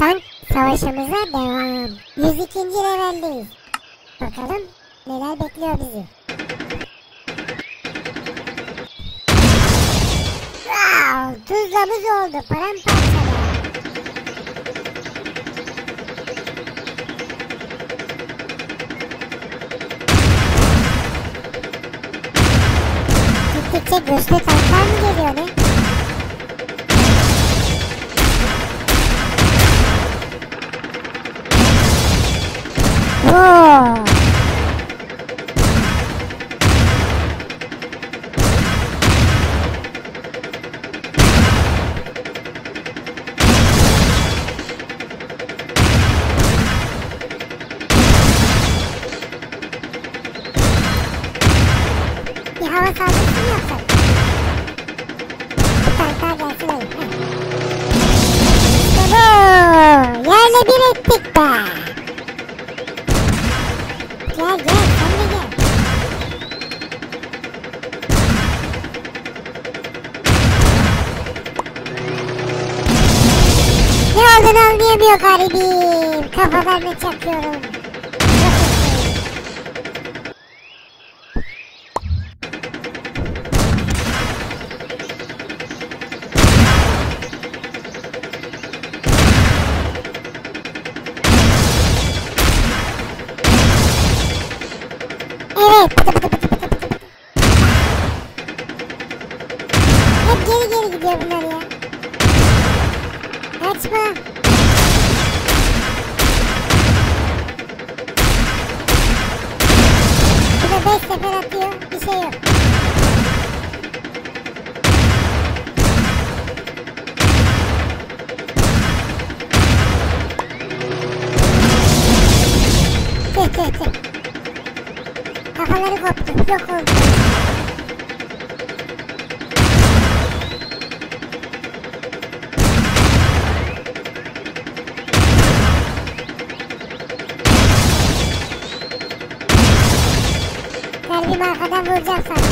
Tank savaşımıza devam. 102. leveldeyiz. Bakalım neler bekliyor bizi. Wow, tuzlamız oldu paramparça. Gittikçe güçlü tanklar mı geliyor ne? Ettik be. Gel gel sen de gel. Ne olduğunu anlayamıyor garibim. Kafalarını çakıyorum. Atıyor. Bir şey yok. Tüh tüh tüh. Kafaları koptu. Yok oldu. Kalbim arkadan vuracak sandım.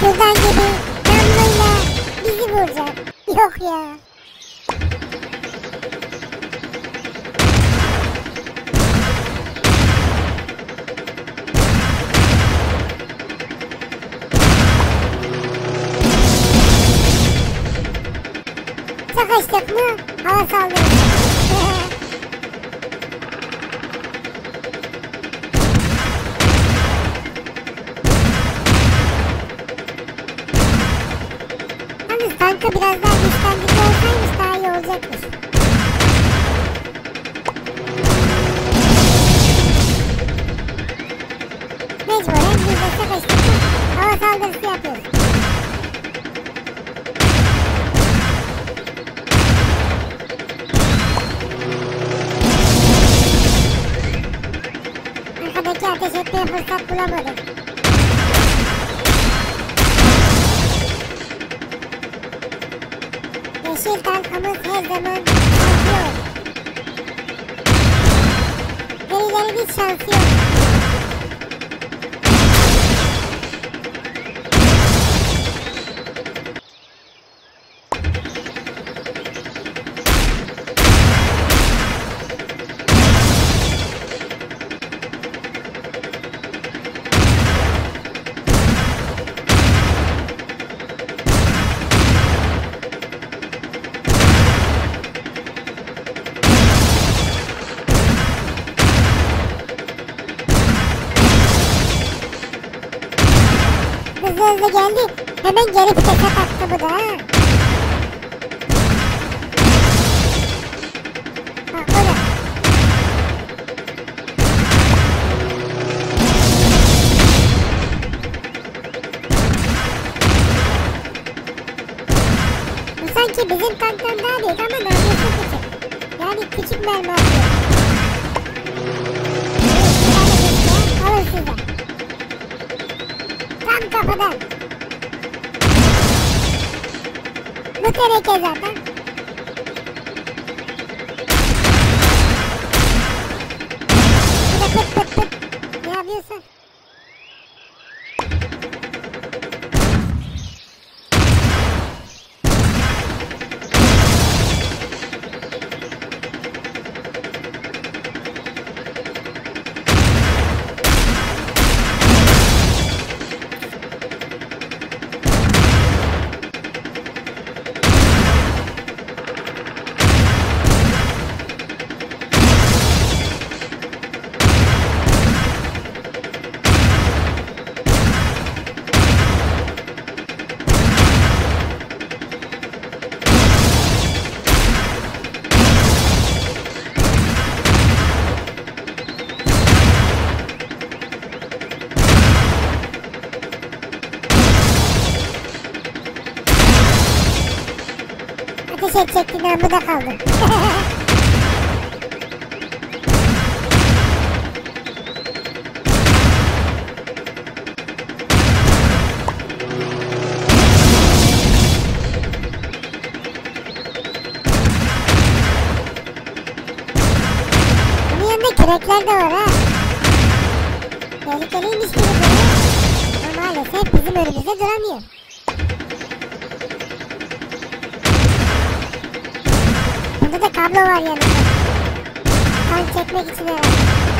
Şuradan gibi damlayla bizi vuracak. Yok ya. Çakıştık mı? Hava saldırısı. Yalnız tankı biraz daha güçlendirici olsaymış daha iyi olacakmış. Mecburen de sıkıştık mı hava saldırısı yapıyoruz. देखिए आते से पे फुर्सत खुला बोले yeşil tankımız her zaman şampiyon. Gerilerin hiç şansı yok. Hızlı geldi. Hemen geri vitese taktı bu da ha. Bu sanki bizim tanktan daha büyük ama mermisi küçük. Yani küçük mermi atıyor. Tam kafadan. Bu teneke zaten. Fişek çektiğinden bu da kaldı. Bunun yanında kürekler de var ha. Tehlikeliymiş gibi duruyor. Ama maalesef bizim önümüzde duramıyor. Kablo var yanında. Tank çekmek için herhalde.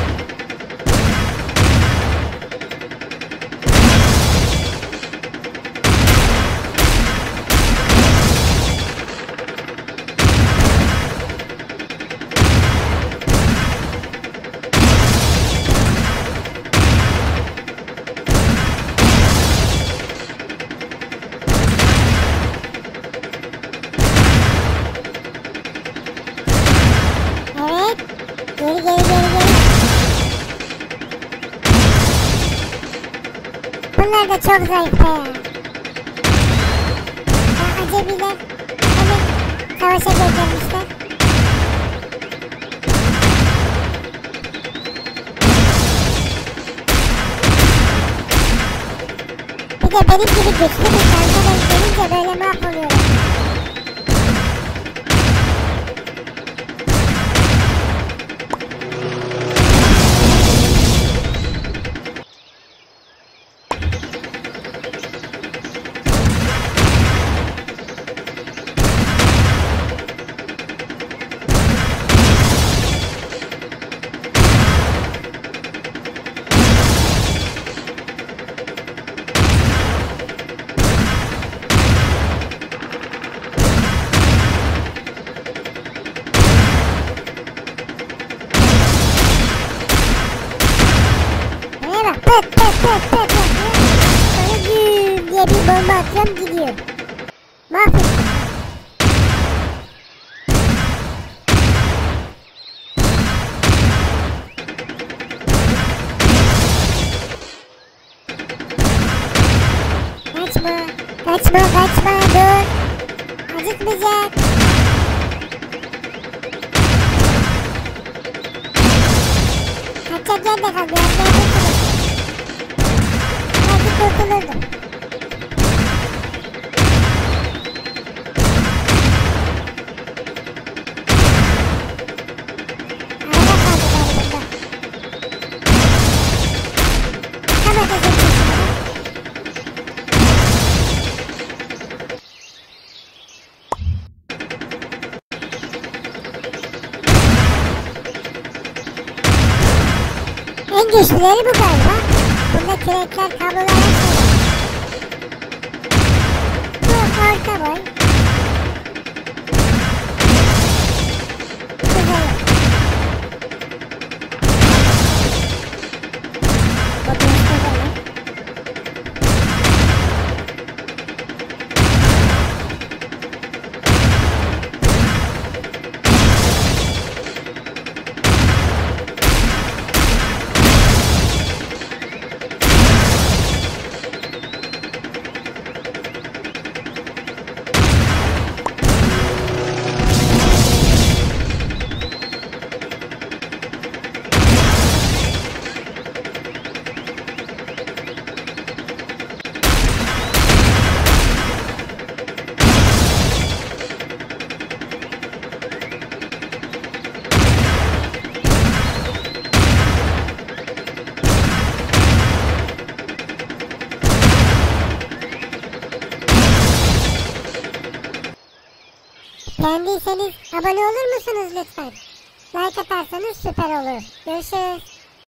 Bunlar da çok zayıf be ya. Ya acemiler. Hani savaşa göndermişler. Bir de benim gibi güçlü bir tanka denk gelince böyle Pıt pıt pıt pıt pıt. Sonra güm diye bir bomba atıyorum gidiyor. Mahvettim. Kaçma, kaçma, kaçma, dur. Acıtmayacak. Kaçacak yer de くなるの。演技しやる部会は Burada kürekler kablolar hepsi. Bu orta boy. Beğendiyseniz abone olur musunuz lütfen? Like atarsanız süper olur. Görüşürüz.